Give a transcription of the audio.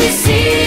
we see.